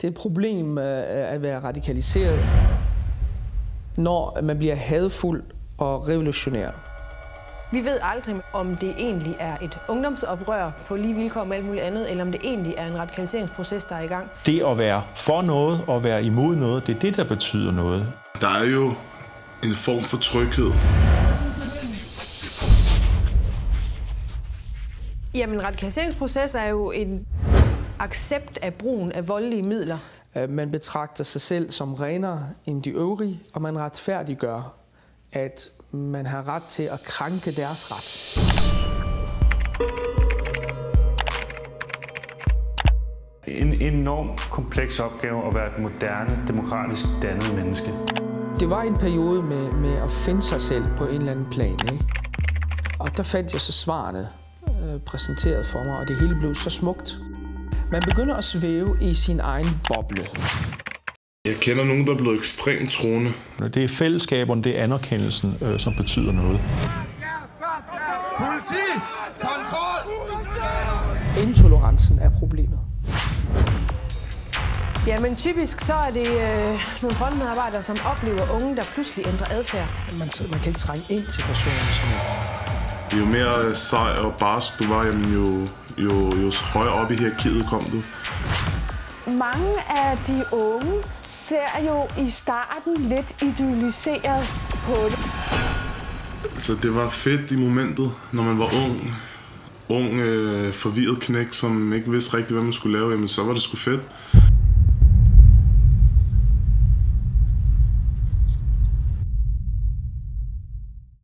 Det er et problem øh, at være radikaliseret, når man bliver hadfuld og revolutionær. Vi ved aldrig, om det egentlig er et ungdomsoprør på lige vilkår med alt muligt andet, eller om det egentlig er en radikaliseringsproces, der er i gang. Det at være for noget og være imod noget, det er det, der betyder noget. Der er jo en form for tryghed. Jamen, radikaliseringsproces er jo en accept af brugen af voldelige midler. Øh, Man betragter sig selv som renere end de øvrige, og man retfærdiggør, at man har ret til at krænke deres ret. En enorm kompleks opgave at være et moderne, demokratisk dannet menneske. Det var en periode med, med at finde sig selv på en eller anden plan. Ikke? Og der fandt jeg så svarene øh, præsenteret for mig, og det hele blev så smukt. Man begynder at svæve i sin egen boble. Jeg kender nogen, der er blevet ekstremt troende. Det er fællesskaberne, det er anerkendelsen, øh, som betyder noget. Politi! Kontrol! Intolerancen er problemet. Jamen, typisk så er det øh, nogle frontmedarbejdere, som oplever unge, der pludselig ændrer adfærd. Man, man kan ikke trænge ind til personen sådan noget. Jo mere sej og barsk du var, jamen jo, jo, jo højere op i hierarkiet kom du. Mange af de unge ser jo i starten lidt idealiseret på det. Så det var fedt i momentet, når man var ung. Ung, øh, forvirret knæk, som ikke vidste rigtigt, hvad man skulle lave. Jamen, så var det sgu fedt.